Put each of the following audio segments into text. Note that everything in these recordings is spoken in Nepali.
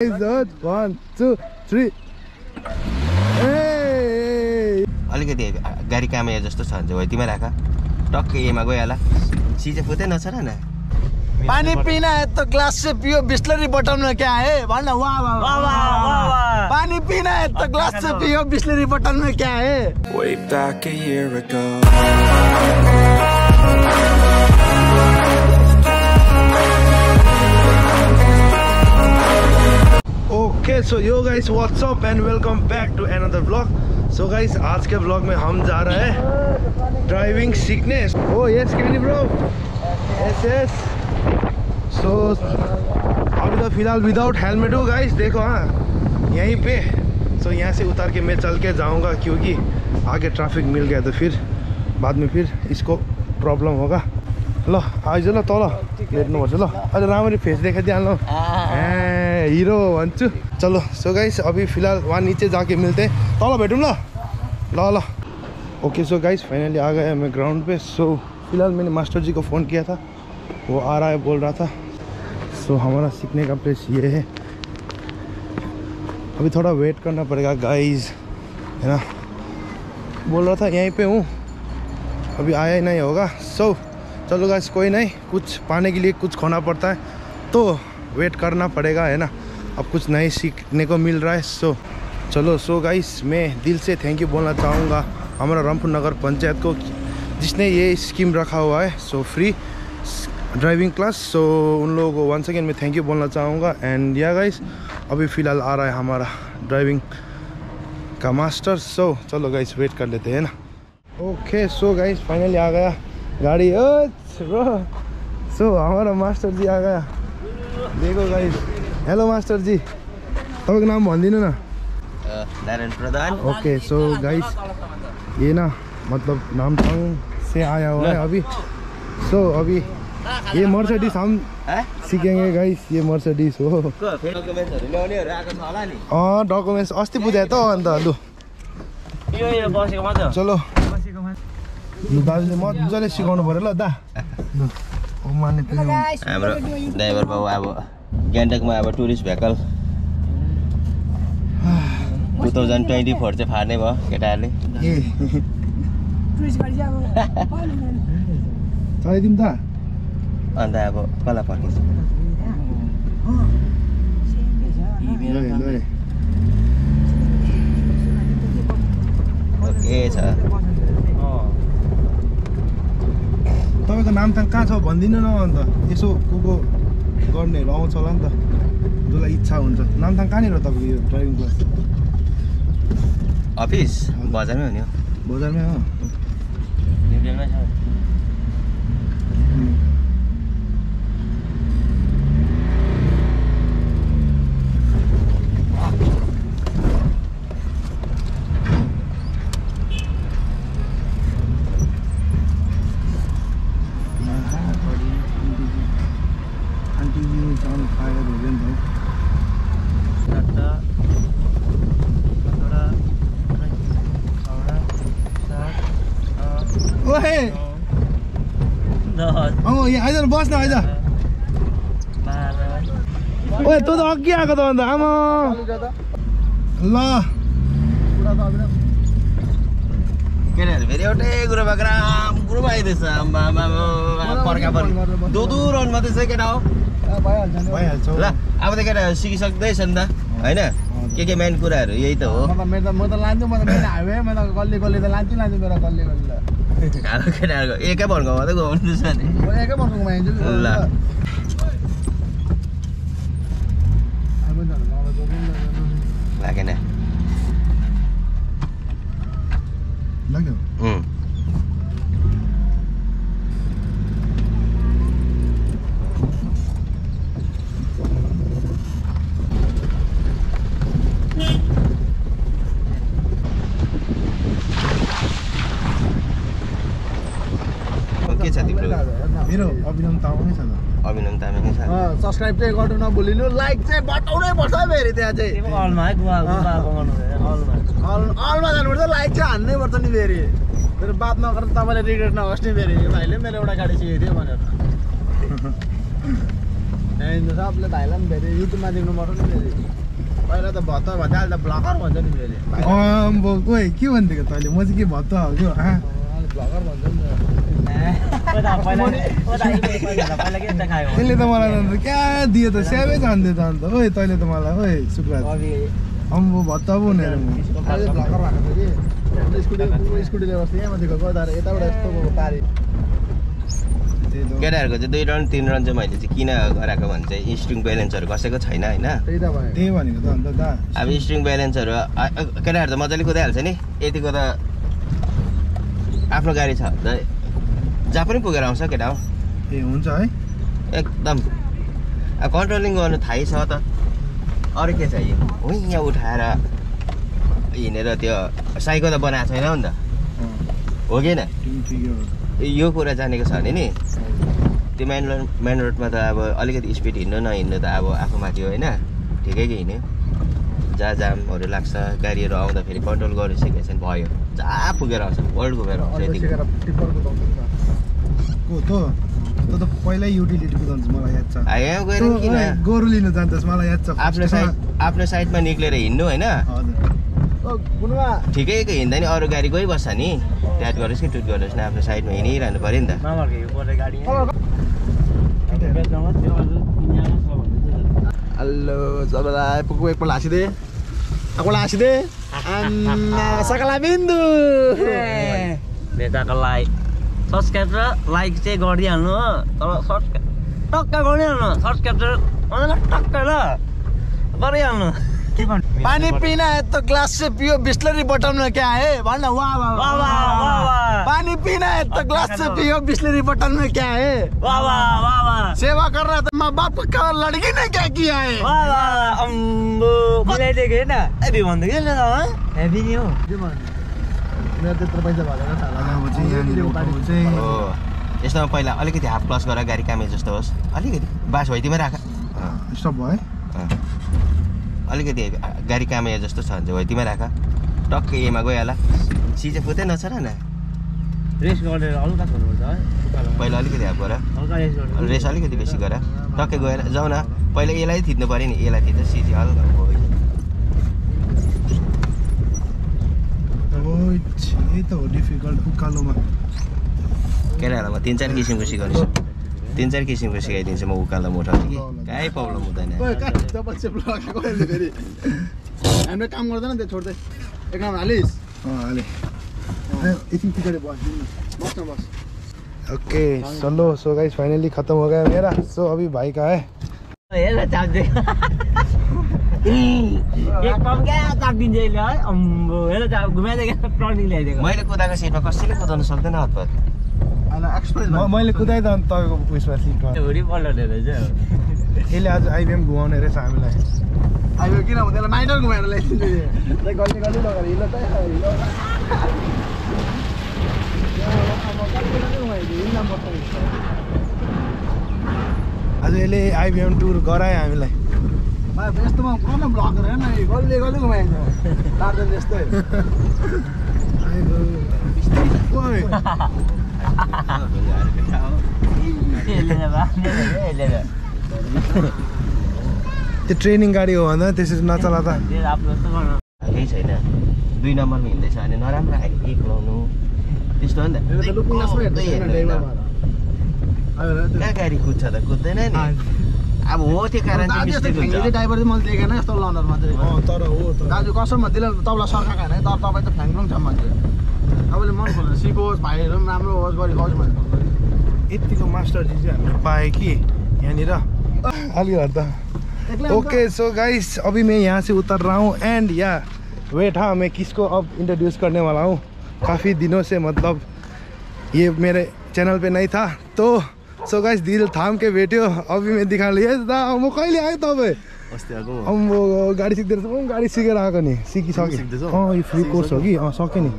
वान टू थ्री ए अलिकति गाडी कामया जस्तो छ भने चाहिँ तिमी राख। टक्कै एमा गइहाल। सिजे फुतै नछ र न। पानी पीना है तो ग्लास से पियो। बिस्लरी बटन में क्या है? भन वाह पानी पीना है तो ग्लास से पियो। बिस्लरी बटन में क्या है? Way back a year ago. Okay so yo guys what's up and welcome back to another blog so guys आज के ब्लॉग में हम जा रहे हैं ड्राइविंग सीखने। ओ यस कैनी ब्रो यस यस सो अभी तो फ़िलहाल विदाउट हेलमेट हो गाइस देखो हाँ यहीं पे। सो so, यहाँ से उतार के मैं चल के जाऊँगा क्योंकि आगे ट्रैफ़िक मिल गया तो फिर बाद में फिर इसको प्रॉब्लम होगा। ल आइज़ ल तल। हेर्नुपर्छ ल अहिले राम्ररी फेस देखाइदिइहाल्नु हिरो भन्छु चलो सो गाइस अभी फ़िलहाल वहाँ नीचे जाके मिलते हैं। तल भेटूँ ल? ल ल। ओके सो गाइस फाइनली आ गया मैं ग्राउंड पे। सो so, फ़िलहाल मैंने मास्टर जी को फ़ोन किया था। वो आ रहा है बोल रहा था। सो so, हमारा सीखने का प्लेस ये है। अभी थोड़ा वेट करना पड़ेगा गाइस है ना? बोल रहा था यहीं पे हूँ। अभी आया ही नहीं होगा। सो so, चलो गाइस कोई नहीं। कुछ पाने के लिए कुछ खोना पड़ता है। तो वेट करना पड़ेगा है ना? अब कुछ नए सीखने को मिल रहा है सो चलो सो गाइस मैं दिल से थैंक यू बोलना चाहूँगा हमारा रामपुर नगर पंचायत को जिसने ये स्कीम रखा हुआ है so free driving class so उन लोगों को वन सेकेंड में थैंक यू बोलना चाहूँगा एंड या गाइस अभी फ़िलहाल आ रहा है हमारा ड्राइविंग का मास्टर सो चलो गाइस वेट कर लेते हैं ना। ओके सो गाइस फाइनली आ गया गाड़ी। ब्रो सो हमारा मास्टर जी आ गया। देखो गाइस हेलो मास्टर जी तपाईँको नाम भनिदिनु न। Narayan Pradhan. Okay so guys ये ना मतलब नामथांग से आया हुआ है अभी। सो अभी ये मर्सिडीज हम है? सीखेंगे गाइस ये मर्सिडीज हो। अँ डकुमेन्ट्स अस्ति बुझायो त अन्त लु। यो यो बसेको मात्र चलो। लु दाजुले मजाले सिकाउनु पऱ्यो ल दा। हाम्रो ड्राइभर बाबु अब गान्तोकमा अब tourist vehicle two thousand twenty four चाहिँ फार्ने भयो केटाहरूले। त। अन्त अब कसलाई फर्किन्छ? ओके छ। तपाईँको नामथाङ कहाँ छ भनिदिनु न अन्त। यसो को को गर्नेहरू आउँछ होला नि त। जसलाई इच्छा हुन्छ। नामथाङ कहाँनिर हो तपाईँको यो ड्राइभिङ क्लास? अफिस बजारमै हो नि हो। बजारमै हो। अँ यहाँ आइज। न बस् न आइज बाह्र ओए तँ त अघि आएको त अन्त आमा। ल। केटाहरू फेरि एउटै कुरोमा ग्राम कुरोमा आइदिएछ मात्रै छ केटा हो। भइहाल्छ ल अब त केटाहरू सिकिसक्दैछ नि त होइन? के के मेन कुराहरू यही त हो। त म त लान्छु म त मेरो हाइवे म त गल्ली गल्ली त लान्छु लान्छु मेरो गल्ली गल्ली त अब केटाहरूको एकै भनको मात्रै घुमाउनु छ नि। एकै घुमाइदिन्छु कि ल। लागेन लाग्यो उम्. के छ तिम्रो मेरो अभिनम तामाङै छ त। अभिनम तामाङ छ सब्सक्राइब चाहिँ गर्नु नभुलिनु लाइक चाहिँ बटाउनै पर्छ है फेरि त्यहाँ चाहिँ। अलमा है गुवा अलमा जानुपर्छ लाइक चाहिँ हान्नै पर्छ नि फेरि। फेरि बात नगरेर तपाईँले रिग्रेट नहोस् नि फेरि। यो भाइले मेरो एउटा गाडी सिकेको थियो भनेर। त्यहाँदेखि सबले भाइलाई पनि फेरि युट्युबमा देख्नु पर्छ नि फेरि। पहिला त भत्त भन्दा अहिले त ब्लगर भन्छ नि फेरि। के भनिदिएको तैँले म चाहिँ के भत्त हो क्या ब्लगर भन्छ नि त्यसले त मलाई क्या दियो त? स्याबै जान्थ्यो त अन्त। ओइ तैँले त मलाई ओइ सुक्राज अम्बो भत्त पो हुने म। केटाहरूको चाहिँ दुई रन तिन रन चाहिँ मैले चाहिँ किन गराएको भने चाहिँ स्ट्रिङ ब्यालेन्सहरू कसैको छैन होइन? अब स्ट्रिङ ब्यालेन्सहरू केटाहरू त मजाले कुदाइहाल्छ नि। यतिको त आफ्नो गाडी छ। जहाँ पनि पुगेर आउँछ केटा हो। ए हुन्छ है। एकदम। अब कन्ट्रोलिङ गर्नु थाहै छ त। अरू के चाहियो? हो यहाँ उठाएर हिँडेर त्यो साइकल त बनाएको छैन नि त। हो कि हो यो कुरा जानेको छ भने नि त्यो मेन रोड मेन रोडमा त अब अलिकति स्पिड हिँड्नु नहिँड्नु त अब आफूमाथि होइन। ठिकैको हिँड्यो। जहाँ जामहरू लाग्छ गाडीहरू आउँदाखेरि कन्ट्रोल गरिसकेको छ भने भयो। जहाँ पुगेर आउँछ वर्ल्ड पुगेर आउँछ को त? तँ त पहिल्यै युटिलिटी कुदाउँछ मलाई याद छ। गोरु लिनु जान्छस् मलाई याद छ। आफ्नो साइड आफ्नो साइडमा निक्लेर हिँड्नु होइन? ठिकैको हिँड्दा नि अरू गाडी गइबस्छ नि। ट्याट गरोस् कि टुट गरोस् न आफ्नो साइडमा हिँडिरहनु पऱ्यो नि त। हेलो सबैलाई पुगु एकपल्ट हाँसिदे। एकपल्ट हाँसिदे। सकला बिन्दु। नेताको लाइक सब्सक्राइब र लाइक चाहिँ गरिदिइहाल्नु हो। तर सब्सक्राइब टक्क गरिहाल्नु सब्सक्राइब चाहिँ टक्क ल। गरिहाल्नु पानी पीना है तो ग्लास से पियो। बिस्लरी बोतल में क्या है? भन न वाह वाह वाह पानी पीना है तो ग्लास से पियो। बिस्लरी बोतल में क्या है? वाह वाह वाह वाह। सेवा कर रहा था माँ बाप का लड़की ने क्या किया है? वाह वाह अम्बो मिलाइदिएको होइन। हेभी भन्दै कि हेभी नि हो मेरो त्यत्रो पैसा भएन अब चाहिँ यहाँनिर उठाउनु चाहिँ हो। यसमा पहिला अलिकति हाफ प्लस गरेर गाडी कामे जस्तो होस्। अलिकति बास भइदिमै राख। अँ, स्टप भयो है। अँ। अलिकति गाडी कामे जस्तो छ भने चाहिँ राख। टक्कै एमा गइहाल। सिजे फुतै नछ र न। रेस्ट गरेर हल्का छोड्नुपर्छ है। उकालोमा। पहिला अलिकति हाफ गर। रेस्ट रेस अलिकति बेसी गर। टक्कै गएर जाउँ न। पहिला यसलाई थिच्नु पऱ्यो नि। यसलाई थिच्दा सिजी हल्का गयो ओइ यही त हो डिफिकल्ट उकालोमा। केटाहरूलाई म तिन चार किसिमको सिकाउनेछु तिन चार किसिमको सिकाइदिन्छु म उकालो उठाउँछु कि। कहीँ प्रब्लम हुँदैन। हामीले काम गर्दैन त्यो छोड्दै। एक काम हालिस्। अँ हाले। एकछिन पछाडि बसिदिनु न। बस न बस। ओके चलो सो गाइस फाइनली खत्म हो गया मेरा। सो अभी भाई का है? मैले कुदाएको सिटमा कसैले कुदाउनु सक्दैन हतपत मैले कुदाएँ त अन्त तपाईँको उयसमा सिटमा। यसले आज आइबिएम घुमाउने रहेछ हामीलाई। आइयो किन हुँदैन माइनर घुमाएर आज यसले आइबिएम टुर गरायो हामीलाई। यस्तोमा न गल्ली गल्ली घुमाइन्छ दार्जिलिङ जस्तै ओइ, यसले त बाँध्ने रहेछ, यसले त त्यो ट्रेनिङ गाडी हो भन्दा त्यसरी नचला त केही छैन। दुई नम्बरमा हिँड्दैछ भने नराम्रो आयो एक लाउनु त्यस्तो हो नि त। गाडी कुद्छ त? कुद्दैन नि। अब हो त्यो कारण चाहिँ मिस्टेक हुन्छ। ड्राइभर चाहिँ मैले देखेन यस्तो लनरमा चाहिँ तर हो दाजु कसम दिल तपाईँलाई सर्काएको होइन तर तपाईँ त फ्याङ्क्लुङ छ मान्छे। तपाईँले मन खोलेर सिकोस् भाइहरू पनि राम्रो होस् गरी होस् भनेर यतिको मास्टरजी चाहिँ हामीले पाएँ कि यहाँनिर। अलिक त। ओके सो गाइस अभी मैं यहाँ से उतर रहा हूँ एंड या वेट हाँ मैं किसको अब इंट्रोड्यूस करने वाला हूँ? काफ़ी दिनों से मतलब ये मेरे चैनल पे नहीं था तो सो गाइस दिल थाम के बैठ्यो अभी मैं दिखा लिएँ दा म कहिले आयो तपाईँ? अस्ति आएको अब गाडी म पनि गाडी सिकेर आएको नि। सिकिसकेँ? अँ यो फ्री कोर्स हो कि? अँ सकेँ नि।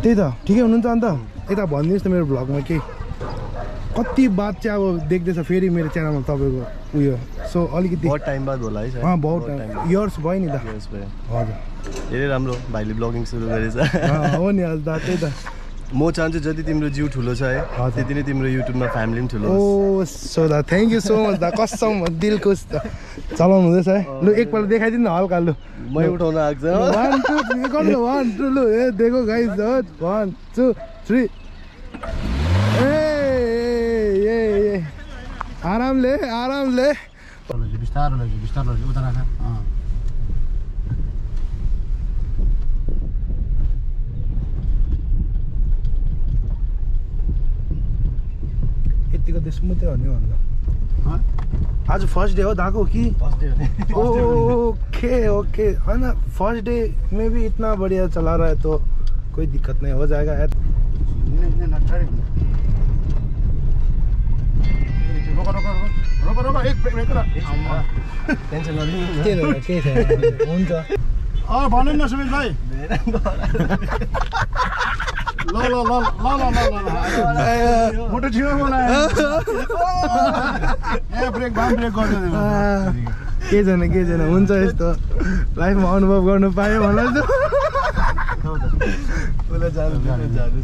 त्यही त। ठिकै हुनुहुन्छ अन्त? यता भनिदिनुहोस् न मेरो भ्लगमा केही कति बात चाहिँ अब देख्दैछ फेरि मेरो च्यानलमा तपाईँको उयो। सो अलिकति बहुत टाइम बाद होला है। अँ बहुत इयर्स भयो नि त। हजुर। धेरै राम्रो। भाइले ब्लगिङ सुरु गरेछ। हो नि। हजुर दा त्यही त। म चाहन्छु जति तिम्रो जिउ ठुलो छ है। त्यति नै तिम्रो युट्युबमा फ्यामिली पनि ठुलो ओ सो दा थ्याङ्क यू सो मच दा कसम दिल खुस दा। चलाउनु हुँदैछ है। लु एकपल्ट देखाइदिनु न हल्का लु। मै उठाउन आएको छ। वान टू थ्री गर्नु वान टू लु। ए देखो गाइस वान टू थ्री ए ए ए आरामले आरामले। बिस्तारो बिस्तारो उता राख कतिको देशमा त्यो भन्यो भन्दा आज फ़र्स्ट डे हो धाको कि ओके ओके है फ़र्स्ट डे मे बी इतना बढ़िया चला रहा है तो कोई दिक्कत नहीं हो जाएगा। यार भनौँ न सुमित भाइ ल ल ल ल ल ल ल मोटो ठिक मलाई ए ब्रेक बाम ब्रेक गरिदिनु के छैन के छैन हुन्छ यस्तो लाइफमा अनुभव गर्नु पायो भने त उसलाई जानु जानु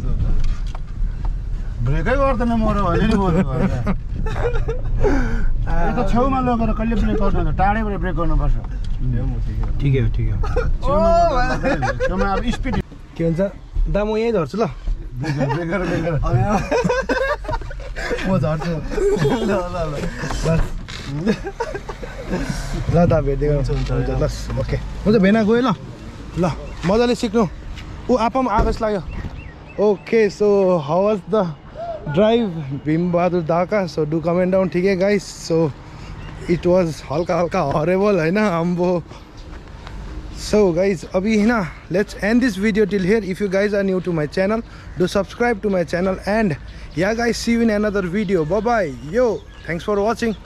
ब्रेकै गर्दैन म र भने नि बोल्नु यता छेउमा लगेर कहिले ब्रेक गर्नु टाढैबाट ब्रेक गर्नुपर्छ ठिकै हो ठिकै हो छेउमा अब स्पिड के भन्छ दा म यहीँ झर्छु ल। ब्रेकर ब्रेकर म झर्छु ल ल ल। बस। ल दा भेट्दै गर्नु हुन्छ ल ओके। हुन्छ भेना गयो ल। ल मजाले सिक्नु। ऊ आप्पा पनि लाग्यो। Okay so how the drive Bhimbahadur दाका so do comment down ठिकै गाइस सो इट वाज हल्का हल्का हरेबल होइन अम्बो So guys, abhi na let's end this video till here. If you guys are new to my channel, do subscribe to my channel and yeah guys, see you in another video. Bye bye. Yo, thanks for watching.